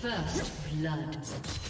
First blood.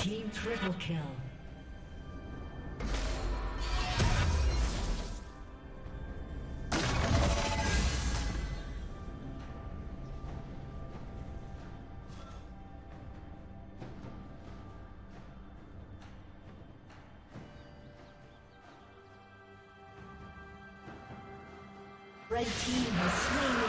Team triple kill. Red team has slain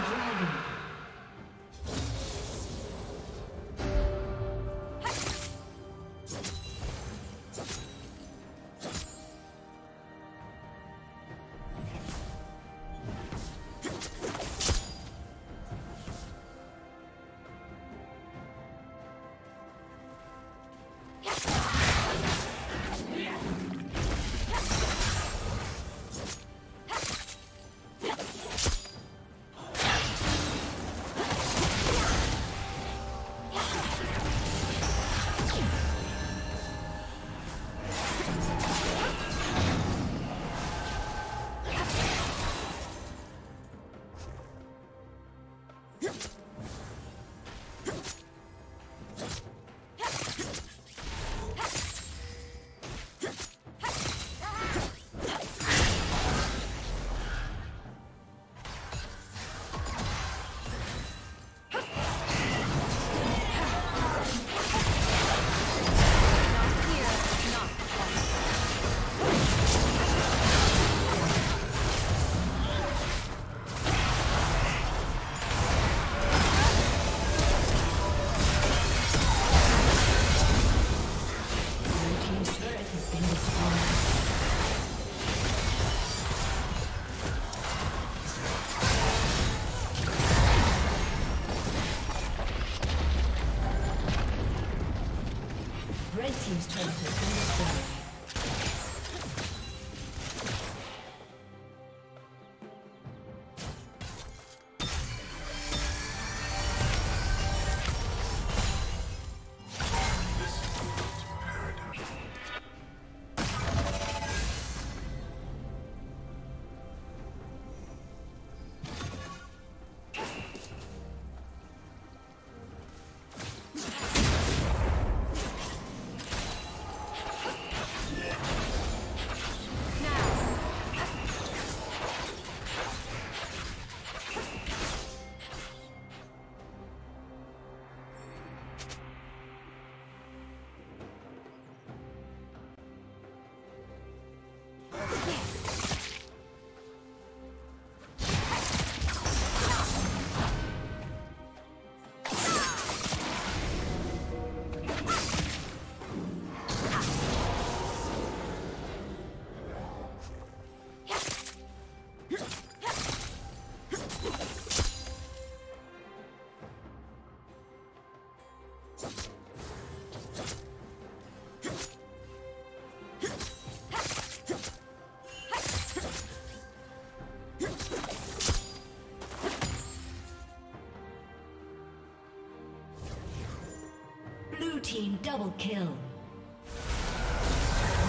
team double kill.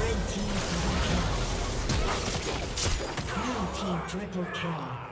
Red team double kill. Blue team triple kill.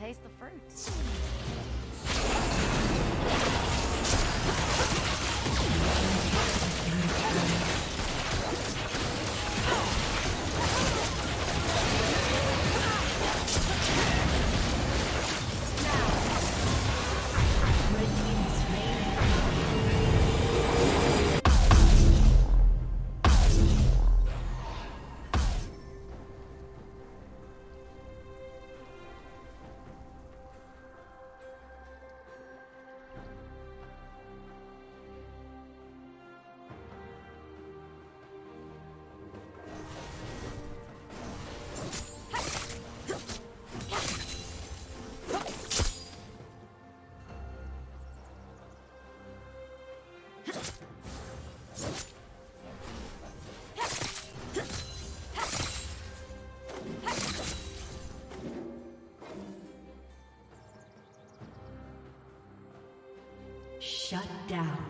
Taste the fruits. Shut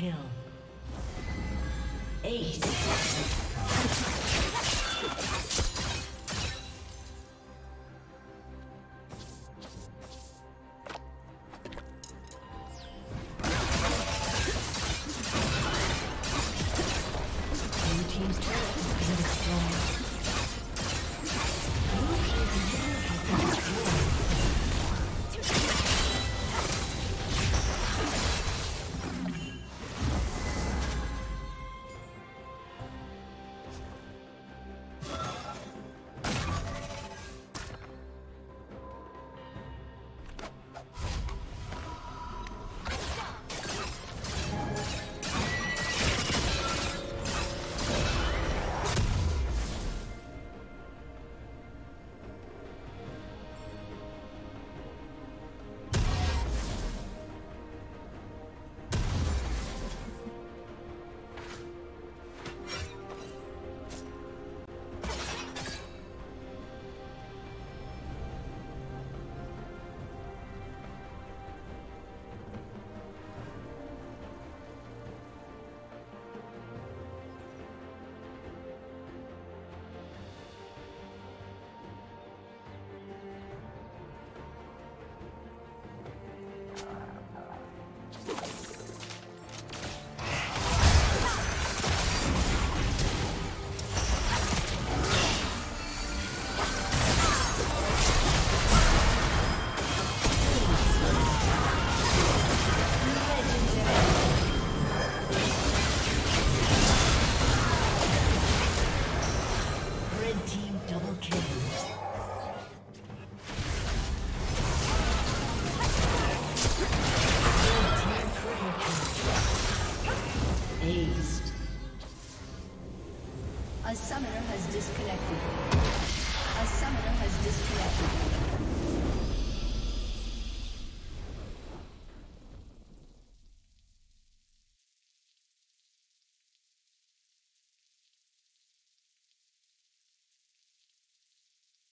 Kill.